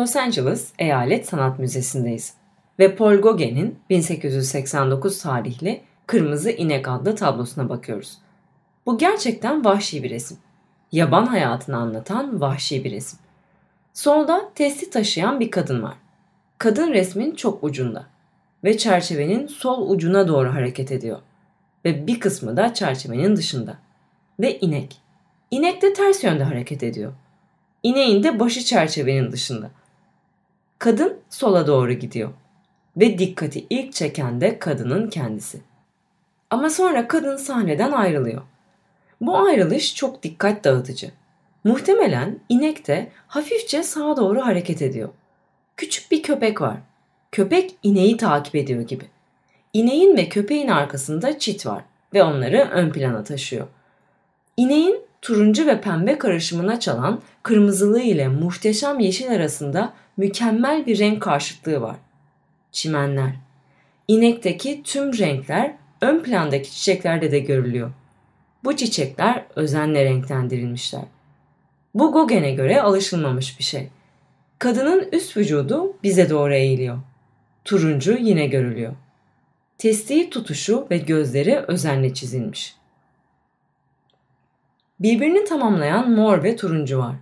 Los Angeles Eyalet Sanat Müzesi'ndeyiz ve Paul Gauguin'in 1889 tarihli Kırmızı İnek adlı tablosuna bakıyoruz. Bu gerçekten vahşi bir resim. Yaban hayatını anlatan vahşi bir resim. Solda testi taşıyan bir kadın var. Kadın resmin çok ucunda ve çerçevenin sol ucuna doğru hareket ediyor. Ve bir kısmı da çerçevenin dışında. Ve inek. İnek de ters yönde hareket ediyor. İneğin de başı çerçevenin dışında. Kadın sola doğru gidiyor. Ve dikkati ilk çeken de kadının kendisi. Ama sonra kadın sahneden ayrılıyor. Bu ayrılış çok dikkat dağıtıcı. Muhtemelen inek de hafifçe sağa doğru hareket ediyor. Küçük bir köpek var. Köpek ineği takip ediyor gibi. İneğin ve köpeğin arkasında çit var ve onları ön plana taşıyor. İneğin turuncu ve pembe karışımına çalan kırmızılığı ile muhteşem yeşil arasında mükemmel bir renk karşıtlığı var. Çimenler. İnekteki tüm renkler ön plandaki çiçeklerde de görülüyor. Bu çiçekler özenle renklendirilmişler. Bu Gauguin'e göre alışılmamış bir şey. Kadının üst vücudu bize doğru eğiliyor. Turuncu yine görülüyor. Testiyi tutuşu ve gözleri özenle çizilmiş. Birbirini tamamlayan mor ve turuncu var.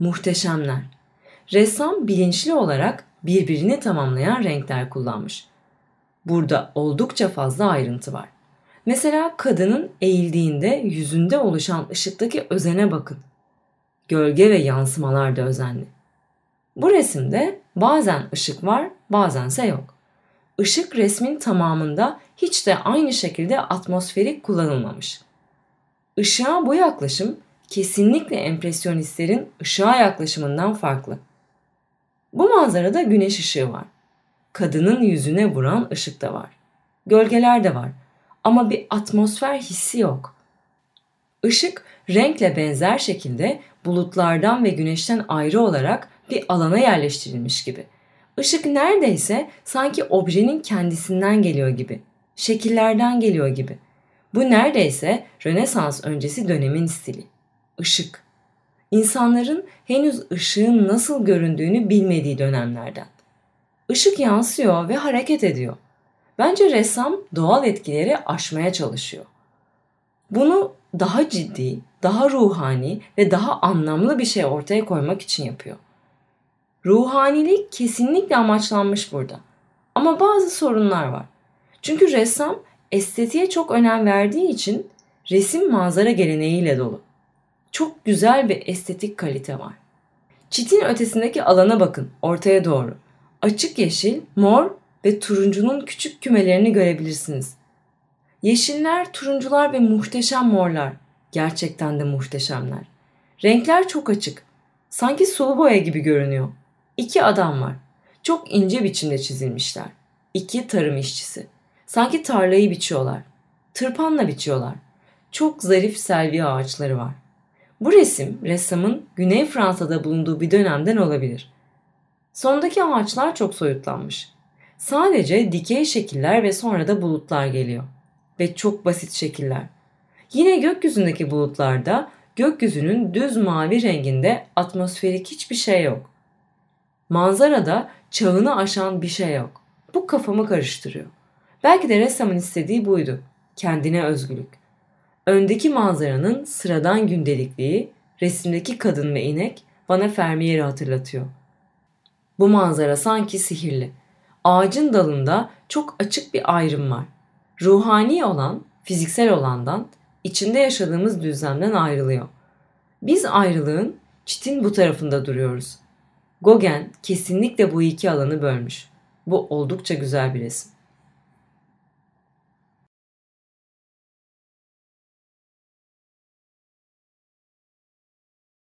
Muhteşemler. Ressam bilinçli olarak birbirini tamamlayan renkler kullanmış. Burada oldukça fazla ayrıntı var. Mesela kadının eğildiğinde yüzünde oluşan ışıktaki özene bakın. Gölge ve yansımalar da özenli. Bu resimde bazen ışık var, bazense yok. Işık resmin tamamında hiç de aynı şekilde atmosferik kullanılmamış. Işığa bu yaklaşım kesinlikle empresyonistlerin ışığa yaklaşımından farklı. Bu manzarada güneş ışığı var. Kadının yüzüne vuran ışık da var. Gölgeler de var ama bir atmosfer hissi yok. Işık renkle benzer şekilde bulutlardan ve güneşten ayrı olarak bir alana yerleştirilmiş gibi. Işık neredeyse sanki objenin kendisinden geliyor gibi. Şekillerden geliyor gibi. Bu neredeyse Rönesans öncesi dönemin stili. Işık. İnsanların henüz ışığın nasıl göründüğünü bilmediği dönemlerden. Işık yansıyor ve hareket ediyor. Bence ressam doğal etkileri aşmaya çalışıyor. Bunu daha ciddi, daha ruhani ve daha anlamlı bir şey ortaya koymak için yapıyor. Ruhanilik kesinlikle amaçlanmış burada. Ama bazı sorunlar var. Çünkü ressam estetiğe çok önem verdiği için resim manzara geleneğiyle dolu. Çok güzel bir estetik kalite var. Çitin ötesindeki alana bakın, ortaya doğru. Açık yeşil, mor ve turuncunun küçük kümelerini görebilirsiniz. Yeşiller, turuncular ve muhteşem morlar. Gerçekten de muhteşemler. Renkler çok açık. Sanki sulu boya gibi görünüyor. İki adam var. Çok ince biçimde çizilmişler. İki tarım işçisi. Sanki tarlayı biçiyorlar. Tırpanla biçiyorlar. Çok zarif selvi ağaçları var. Bu resim ressamın Güney Fransa'da bulunduğu bir dönemden olabilir. Sondaki ağaçlar çok soyutlanmış. Sadece dikey şekiller ve sonra da bulutlar geliyor. Ve çok basit şekiller. Yine gökyüzündeki bulutlarda gökyüzünün düz mavi renginde atmosferik hiçbir şey yok. Manzarada çağını aşan bir şey yok. Bu kafamı karıştırıyor. Belki de ressamın istediği buydu. Kendine özgürlük. Öndeki manzaranın sıradan gündelikliği, resimdeki kadın ve inek bana Fermier'i hatırlatıyor. Bu manzara sanki sihirli. Ağacın dalında çok açık bir ayrım var. Ruhani olan, fiziksel olandan, içinde yaşadığımız düzlemden ayrılıyor. Biz ayrılığın çitin bu tarafında duruyoruz. Gauguin kesinlikle bu iki alanı bölmüş. Bu oldukça güzel bir resim.